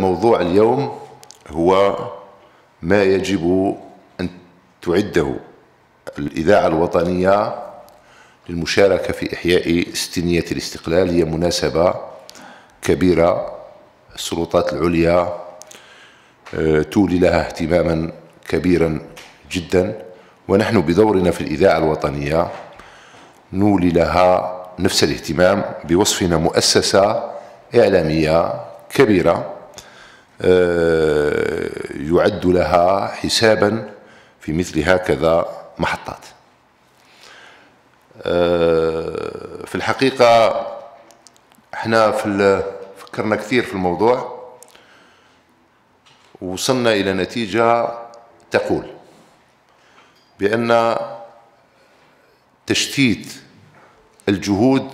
موضوع اليوم هو ما يجب أن تعده الإذاعة الوطنية للمشاركة في إحياء ستينية الاستقلال. هي مناسبة كبيرة السلطات العليا آه، تولي لها اهتماما كبيرا جدا. ونحن بدورنا في الإذاعة الوطنية نولي لها نفس الاهتمام بوصفنا مؤسسة إعلامية كبيرة. يعد لها حسابا في مثل هكذا محطات. آه، في الحقيقة إحنا في فكرنا كثير في الموضوع ووصلنا إلى نتيجة تقول بأن تشتيت الجهود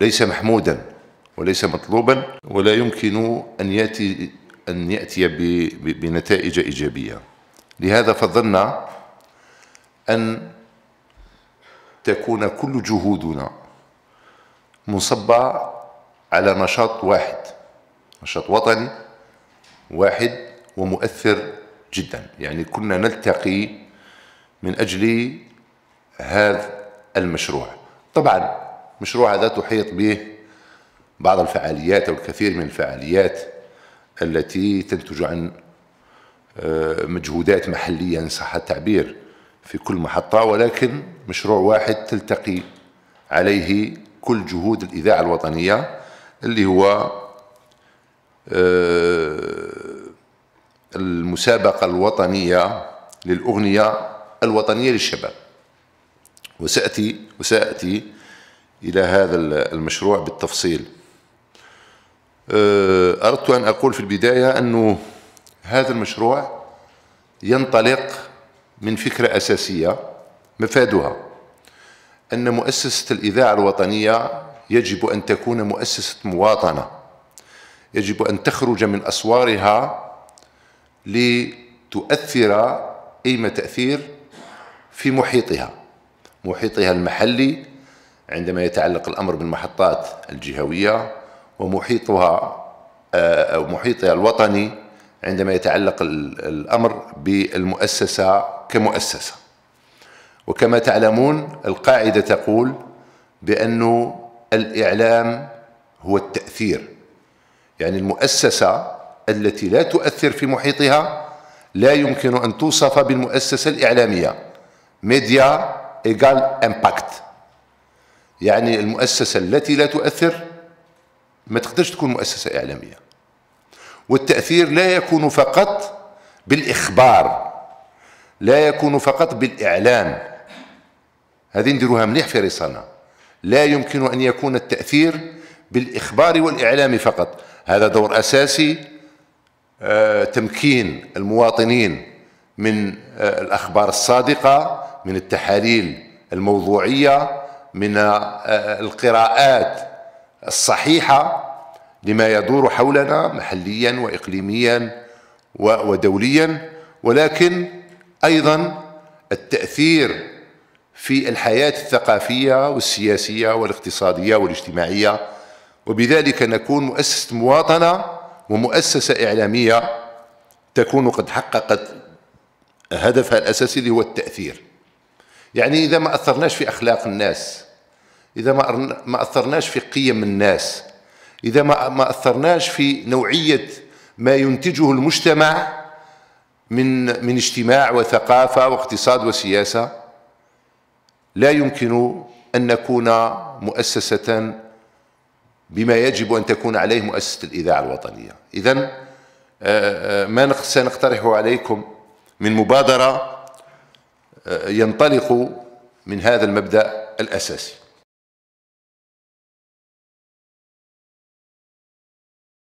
ليس محمودا وليس مطلوبا ولا يمكن أن يأتي أن يأتي بنتائج إيجابية. لهذا فضلنا أن تكون كل جهودنا منصبة على نشاط واحد نشاط وطني واحد ومؤثر جدا. يعني كنا نلتقي من أجل هذا المشروع. طبعا مشروع هذا تحيط به بعض الفعاليات أو الكثير من الفعاليات التي تنتج عن آه، مجهودات محلية إن صح التعبير في كل محطة ولكن مشروع واحد تلتقي عليه كل جهود الإذاعة الوطنية اللي هو آه، المسابقة الوطنية للأغنية الوطنية للشباب. وسأتي وسأتي إلى هذا المشروع بالتفصيل. آه، أردت أن أقول في البداية أنه هذا المشروع ينطلق من فكرة أساسية مفادها. أن مؤسسة الإذاعة الوطنية يجب أن تكون مؤسسة مواطنة. يجب أن تخرج من أسوارها لتؤثر أيما تأثير في محيطها. محيطها المحلي عندما يتعلق الأمر بالمحطات الجهوية ومحيطها أو محيطها الوطني عندما يتعلق الأمر بالمؤسسة كمؤسسة. وكما تعلمون القاعدة تقول بأن الإعلام هو التأثير. يعني المؤسسة التي لا تؤثر في محيطها لا يمكن أن توصف بالمؤسسة الإعلامية. média égale impact يعني المؤسسة التي لا تؤثر ما تقدرش تكون مؤسسة إعلامية. والتأثير لا يكون فقط بالإخبار لا يكون فقط بالإعلام هذه نديروها مليح في رسالة لا يمكن أن يكون التأثير بالإخبار والإعلام فقط. هذا دور أساسي آه، تمكين المواطنين من آه، الأخبار الصادقة من التحاليل الموضوعية من آه، القراءات الصحيحة. لما يدور حولنا محليا وإقليميا ودوليا ولكن أيضا التأثير في الحياة الثقافية والسياسية والاقتصادية والاجتماعية. وبذلك نكون مؤسسة مواطنة ومؤسسة إعلامية تكون قد حققت هدفها الأساسي اللي هو التأثير. يعني إذا ما أثرناش في أخلاق الناس إذا ما أثرناش في قيم الناس إذا ما ما أثرناش في نوعية ما ينتجه المجتمع من من اجتماع وثقافة واقتصاد وسياسة لا يمكن أن نكون مؤسسة بما يجب أن تكون عليه مؤسسة الإذاعة الوطنية. إذا آه، آه، ما سنقترح عليكم من مبادرة آه، ينطلق من هذا المبدأ الأساسي.